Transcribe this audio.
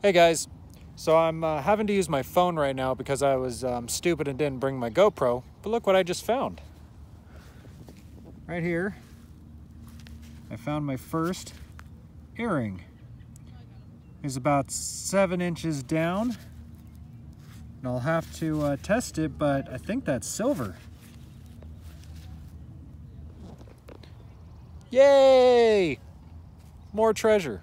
Hey guys, so I'm uh, having to use my phone right now because I was um, stupid and didn't bring my GoPro, but look what I just found. Right here, I found my first earring. It's about seven inches down, and I'll have to uh, test it, but I think that's silver. Yay! More treasure.